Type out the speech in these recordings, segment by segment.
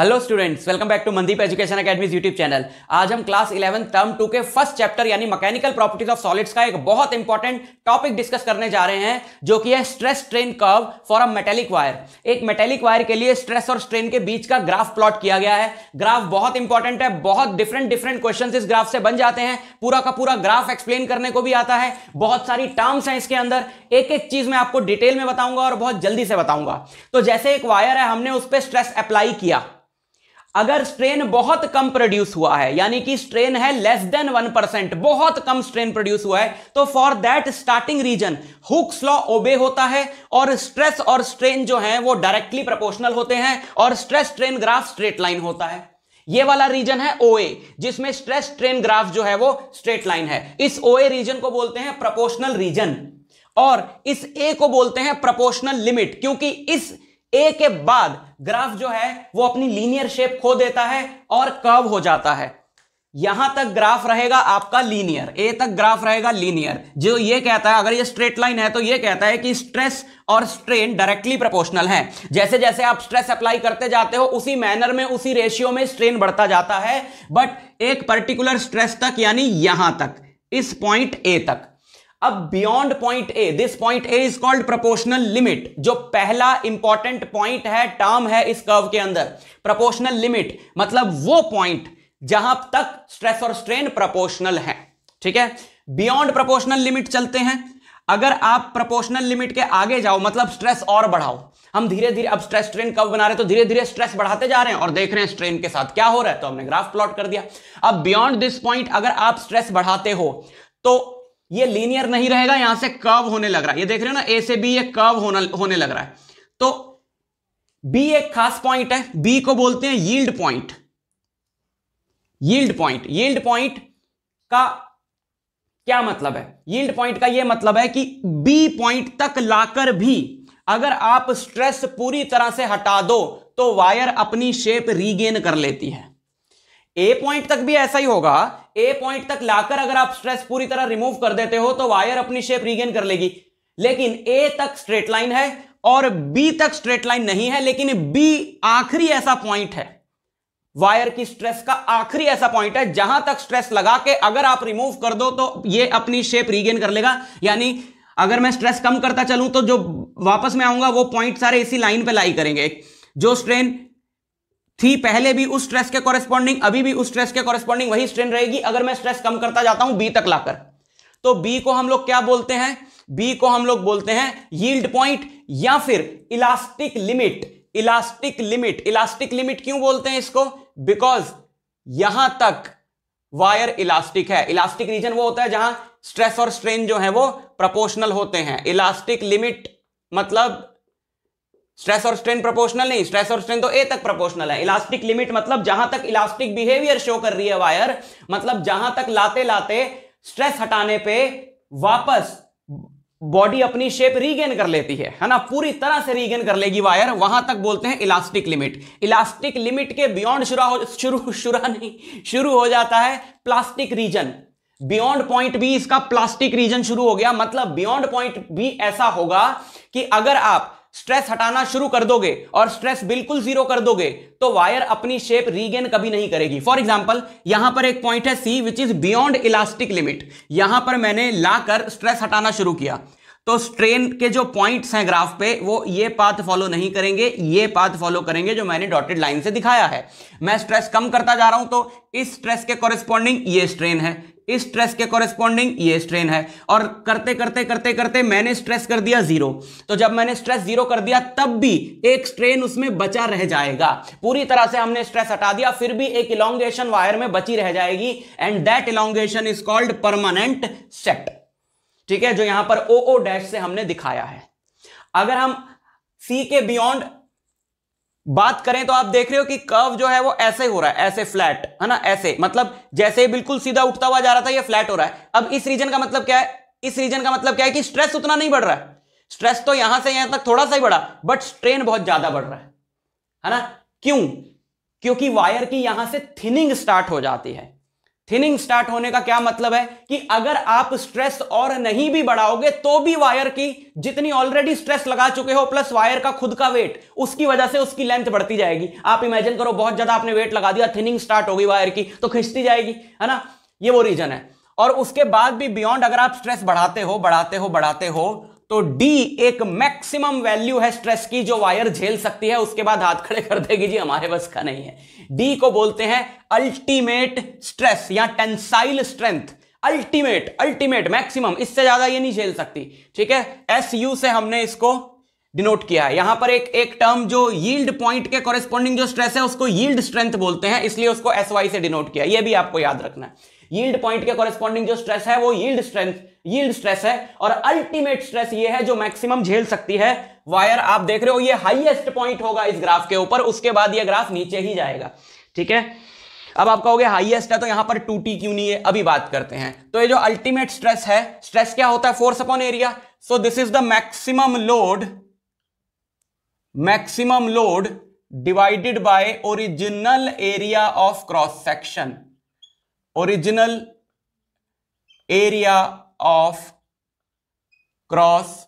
Hello students welcome back to Mandeep education academy YouTube channel आज हम class 11 term two के first chapter यानी mechanical properties of solids का एक बहुत इंपॉर्टेंट टॉपिक डिस्कस करने जा रहे हैं, जो कि है stress strain curve for a metallic wire एक मेटेलिक वायर के लिए स्ट्रेस और स्ट्रेन के बीच का ग्राफ प्लॉट किया गया है। ग्राफ बहुत इंपॉर्टेंट है, बहुत डिफरेंट डिफरेंट क्वेश्चन इस ग्राफ से बन जाते हैं। पूरा का पूरा ग्राफ एक्सप्लेन करने को भी आता है। बहुत सारी टर्म्स हैं इसके अंदर। एक एक चीज़ मैं आपको डिटेल में बताऊँगा और बहुत जल्दी से बताऊँगा। तो जैसे एक वायर है, हमने उस पर स्ट्रेस अप्लाई किया। अगर स्ट्रेन बहुत कम प्रोड्यूस हुआ है, यानी कि स्ट्रेन है लेस देन वन परसेंट बहुत कम स्ट्रेन प्रोड्यूस हुआ है तो for that starting region Hooke's law obey होता है और स्ट्रेस और स्ट्रेन जो है वो डायरेक्टली प्रोपोर्शनल होते हैं और stress strain graph straight line होता है। ये वाला रीजन है ओए जिसमें स्ट्रेस स्ट्रेन ग्राफ जो है वो स्ट्रेट लाइन है। इस ओए रीजन को बोलते हैं प्रोपोर्शनल रीजन और इस ए को बोलते हैं प्रोपोर्शनल लिमिट क्योंकि इस ए के बाद ग्राफ जो है, वो अपनी लीनियर शेप खो देता है और कर्व हो जाता है। यहाँ तक ग्राफ रहेगा आपका लीनियर ए तक ग्राफ रहेगा लीनियर जो ये कहता है, अगर ये स्ट्रेट लाइन है तो ये कहता है कि स्ट्रेस और स्ट्रेन डायरेक्टली प्रोपोर्शनल है। जैसे जैसे आप स्ट्रेस अप्लाई करते जाते हो, उसी मैनर में, उसी रेशियो में स्ट्रेन बढ़ता जाता है। बट एक पर्टिकुलर स्ट्रेस तक, यानी यहाँ तक, इस पॉइंट ए तक। अब beyond point A this point A is called proportional limit जो पहला इंपॉर्टेंट पॉइंट है टर्म है इस कर्व के अंदर। प्रोपोर्शनल लिमिट मतलब वो पॉइंट जहाँ तक स्ट्रेस और स्ट्रेन प्रोपोर्शनल है। ठीक है? बियॉन्ड प्रोपोर्शनल लिमिट चलते हैं। अगर आप प्रोपोर्शनल लिमिट के आगे जाओ मतलब स्ट्रेस और बढ़ाओ, हम धीरे धीरे अब स्ट्रेस स्ट्रेन कब बना रहे तो धीरे धीरे स्ट्रेस बढ़ाते जा रहे हैं और देख रहे हैं स्ट्रेन के साथ क्या हो रहा है तो हमने ग्राफ प्लॉट कर दिया। अब बियॉन्ड दिस पॉइंट अगर आप स्ट्रेस बढ़ाते हो तो ये लीनियर नहीं रहेगा, यहाँ से कर्व होने लग रहा है। ये देख रहे हो ना ए से बी ये कर्व होना, होने लग रहा है। तो बी एक खास पॉइंट है बी को बोलते हैं yield point yield point yield point का क्या मतलब है? यील्ड पॉइंट का यह मतलब है कि बी पॉइंट तक लाकर भी अगर आप स्ट्रेस पूरी तरह से हटा दो तो वायर अपनी शेप रीगेन कर लेती है। ए पॉइंट तक भी ऐसा ही होगा। ए पॉइंट तक लाकर अगर आप स्ट्रेस पूरी तरह रिमूव कर देते हो तो वायर अपनी शेप रीगेन कर लेगी। लेकिन ए तक स्ट्रेट लाइन है और बी तक स्ट्रेट लाइन नहीं है, लेकिन बी आखिरी ऐसा पॉइंट है। वायर की स्ट्रेस का आखिरी ऐसा पॉइंट है, जहाँ तक स्ट्रेस लगा के अगर आप रिमूव कर दो तो ये अपनी शेप रीगेन कर लेगा। यानी अगर मैं स्ट्रेस कम करता चलूँ तो जो वापस में आऊँगा, वो पॉइंट सारे इसी लाइन पे लाई करेंगे। जो स्ट्रेन थी पहले भी उस स्ट्रेस के कॉरेस्पॉन्डिंग अभी भी उस स्ट्रेस के कॉरेस्पॉन्डिंग वही स्ट्रेन रहेगी अगर मैं स्ट्रेस कम करता जाता हूँ बी तक लाकर। तो बी को हम लोग क्या बोलते हैं? बी को हम लोग बोलते हैं यील्ड पॉइंट या फिर elastic limit elastic limit elastic limit क्यों बोलते हैं इसको? बिकॉज़ यहाँ तक वायर इलास्टिक है। इलास्टिक रीजन वो होता है जहाँ स्ट्रेस और स्ट्रेन जो है वो प्रोपोर्शनल होते हैं। इलास्टिक लिमिट मतलब स्ट्रेस और स्ट्रेन प्रोपोर्शनल नहीं स्ट्रेस और स्ट्रेन तो ए तक प्रोपोर्शनल है। इलास्टिक लिमिट मतलब जहाँ तक इलास्टिक बिहेवियर शो कर रही है वायर मतलब जहाँ तक लाते लाते स्ट्रेस हटाने पे वापस बॉडी अपनी शेप रीगेन कर लेती है। है ना? पूरी तरह से रीगेन कर लेगी वायर वहाँ तक बोलते हैं इलास्टिक लिमिट इलास्टिक लिमिट के बियॉन्ड शुरू शुरू शुरू नहीं, शुरू हो जाता है प्लास्टिक रीजन बियॉन्ड पॉइंट भी इसका प्लास्टिक रीजन शुरू हो गया। मतलब बियॉन्ड पॉइंट भी ऐसा होगा कि अगर आप स्ट्रेस हटाना शुरू कर दोगे और स्ट्रेस बिल्कुल ज़ीरो कर दोगे तो वायर अपनी शेप रीगेन कभी नहीं करेगी। फॉर एग्ज़ाम्पल यहाँ पर एक पॉइंट है C which is beyond elastic limit यहाँ पर मैंने लाकर स्ट्रेस हटाना शुरू किया। तो स्ट्रेन के जो पॉइंट्स हैं ग्राफ पे, वो ये पाथ फॉलो नहीं करेंगे, ये पाथ फॉलो करेंगे जो मैंने डॉटेड लाइन से दिखाया है। मैं स्ट्रेस कम करता जा रहा हूँ तो इस स्ट्रेस के कॉरेस्पॉन्डिंग ये स्ट्रेन है। इस स्ट्रेस के कॉरेस्पॉन्डिंग ये स्ट्रेन है। और करते करते करते करते मैंने स्ट्रेस कर दिया ज़ीरो तो जब मैंने स्ट्रेस ज़ीरो कर दिया, तब भी एक स्ट्रेन उसमें बचा रह जाएगा। पूरी तरह से हमने स्ट्रेस हटा दिया, फिर भी एक इलांगेशन वायर में बची रह जाएगी। And that elongation is called permanent set ठीक है? जो यहाँ पर ओ ओ डैश से हमने दिखाया है। अगर हम सी के बियॉन्ड बात करें तो आप देख रहे हो कि कर्व जो है वो ऐसे हो रहा है, ऐसे फ्लैट है ना? ऐसे मतलब जैसे बिल्कुल सीधा उठता हुआ जा रहा था, ये फ्लैट हो रहा है। अब इस रीजन का मतलब क्या है? इस रीजन का मतलब क्या है कि स्ट्रेस उतना नहीं बढ़ रहा है। स्ट्रेस तो यहाँ से यहाँ तक थोड़ा सा ही बढ़ा बट स्ट्रेन बहुत ज़्यादा बढ़ रहा है है ना? क्यों? क्योंकि वायर की यहाँ से थिनिंग स्टार्ट हो जाती है। थिनिंग स्टार्ट होने का क्या मतलब है? कि अगर आप स्ट्रेस और नहीं भी बढ़ाओगे तो भी वायर की जितनी ऑलरेडी स्ट्रेस लगा चुके हो प्लस वायर का खुद का वेट उसकी वजह से उसकी लेंथ बढ़ती जाएगी। आप इमेजिन करो, बहुत ज़्यादा आपने वेट लगा दिया थिनिंग स्टार्ट होगी वायर की तो खिंचती जाएगी, है ना? ये वो रीजन है। और उसके बाद भी बियॉन्ड अगर आप स्ट्रेस बढ़ाते हो बढ़ाते हो बढ़ाते हो तो डी एक मैक्सिमम वैल्यू है स्ट्रेस की, जो वायर झेल सकती है, उसके बाद हाथ खड़े कर देगी, जी, हमारे बस का नहीं है। डी को बोलते हैं अल्टीमेट स्ट्रेस या tensile strength ultimate ultimate maximum इससे ज़्यादा ये नहीं झेल सकती। ठीक है? एस यू से हमने इसको डिनोट किया है। यहाँ पर एक एक टर्म जो यील्ड पॉइंट के कॉरेस्पॉन्डिंग जो स्ट्रेस है, उसको यील्ड स्ट्रेंथ बोलते हैं, इसलिए उसको एस वाई से डिनोट किया ये भी आपको याद रखना है। यील्ड पॉइंट के कॉरेस्पॉन्डिंग जो स्ट्रेस है, वो यील्ड स्ट्रेंथ यील्ड स्ट्रेस है और अल्टीमेट स्ट्रेस ये है जो मैक्सिमम झेल सकती है। वायर, आप देख रहे हो, ये हाईएस्ट पॉइंट होगा इस ग्राफ के ऊपर, उसके बाद ये ग्राफ नीचे ही जाएगा। ठीक है? अब आप कहोगे हाईएस्ट है तो यहाँ पर टूटी क्यों नहीं है? अभी बात करते हैं। तो ये जो अल्टीमेट स्ट्रेस है, स्ट्रेस क्या होता है? Force upon area. So this is the maximum load maximum load divided by original area of cross section original area of cross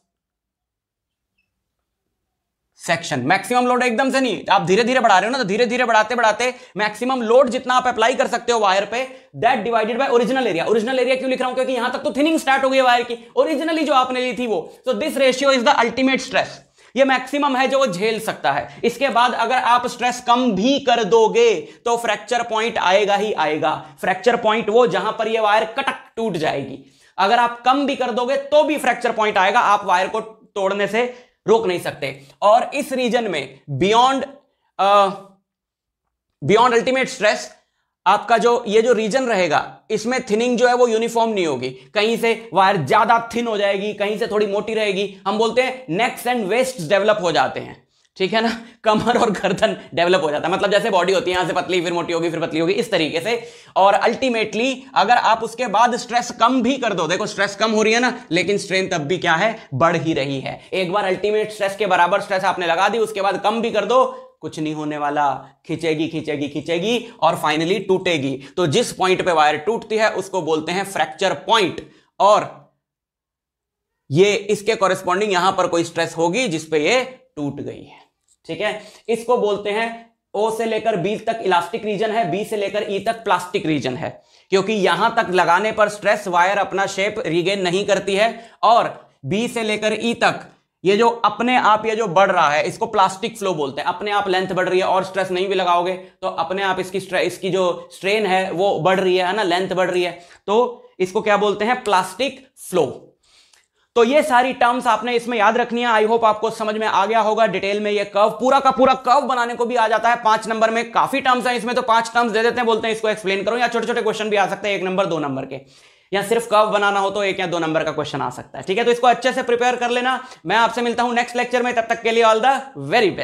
section maximum load एकदम से नहीं। आप धीरे धीरे बढ़ा रहे हो ना तो धीरे धीरे बढ़ाते बढ़ाते मैक्सिमम लोड जितना आप अप्लाई कर सकते हो वायर पे that divided by original area original area क्यों लिख रहा हूँ? क्योंकि यहाँ तक तो थिनिंग स्टार्ट हो गई वायर की। ओरिजिनली जो आपने ली थी वो। So this ratio is the ultimate stress ये मैक्सिमम है जो वो झेल सकता है। इसके बाद अगर आप स्ट्रेस कम भी कर दोगे तो फ्रैक्चर पॉइंट आएगा ही आएगा। फ्रैक्चर पॉइंट वो जहाँ पर ये वायर कटक टूट जाएगी। अगर आप कम भी कर दोगे तो भी फ्रैक्चर पॉइंट आएगा, आप वायर को तोड़ने से रोक नहीं सकते। और इस रीजन में बियॉन्ड बियॉन्ड अल्टीमेट स्ट्रेस, आपका जो, ये जो रीजन रहेगा, इसमें थिनिंग जो है वो यूनिफॉर्म नहीं होगी। कहीं से वायर ज़्यादा थिन हो जाएगी, कहीं से थोड़ी मोटी रहेगी। हम बोलते हैं, नेक्स एंड वेस्ट डेवलप हो जाते हैं। ठीक है ना? कमर और गर्दन डेवलप हो जाता है। मतलब जैसे बॉडी होती है, यहाँ से पतली, फिर मोटी होगी, फिर पतली होगी, इस तरीके से। और अल्टीमेटली अगर आप उसके बाद स्ट्रेस कम भी कर दो, देखो स्ट्रेस कम हो रही है ना, लेकिन स्ट्रेंथ अब भी क्या है? बढ़ ही रही है। एक बार अल्टीमेट स्ट्रेस के बराबर स्ट्रेस आपने लगा दी, उसके बाद कम भी कर दो, कुछ नहीं होने वाला। खींचेगी खींचेगी खींचेगी और फाइनली टूटेगी। तो जिस पॉइंट पे वायर टूटती है, उसको बोलते हैं फ्रैक्चर पॉइंट और ये इसके कॉरेस्पॉन्डिंग यहाँ पर कोई स्ट्रेस होगी जिसपे ये टूट गई है। ठीक है? इसको बोलते हैं ओ से लेकर बी तक इलास्टिक रीजन है बी से लेकर ई तक प्लास्टिक रीजन है। क्योंकि यहाँ तक लगाने पर स्ट्रेस वायर अपना शेप रिगेन नहीं करती है और बी से लेकर ई तक ये जो अपने आप ये जो बढ़ रहा है, इसको प्लास्टिक फ्लो बोलते हैं। अपने आप लेंथ बढ़ रही है और स्ट्रेस नहीं भी लगाओगे तो अपने आप इसकी इसकी जो स्ट्रेन है वो बढ़ रही है ना? लेंथ बढ़ रही है। तो इसको क्या बोलते हैं? प्लास्टिक फ्लो तो ये सारी टर्म्स आपने इसमें याद रखनी है। आई होप आपको समझ में आ गया होगा। डिटेल में ये कर्व पूरा का पूरा कर्व बनाने को भी आ जाता है। पाँच नंबर में काफ़ी टर्म्स हैं इसमें तो पाँच टर्म्स दे देते हैं, बोलते हैं, इसको एक्सप्लेन करो। या छोटे छोटे क्वेश्चन भी आ सकते हैं, एक नंबर दो नंबर के। या सिर्फ़ कव बनाना हो तो एक या दो नंबर का क्वेश्चन आ सकता है। ठीक है तो इसको अच्छे से प्रिपेयर कर लेना। मैं आपसे मिलता हूँ नेक्स्ट लेक्चर में, तब तक के लिए ऑल द वेरी बेस्ट